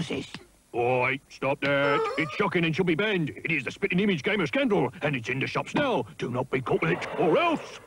What's? Oi, stop that. It's shocking and should be banned. It is the spitting image game of scandal, and it's in the shops now. Do not be caught with it, or else...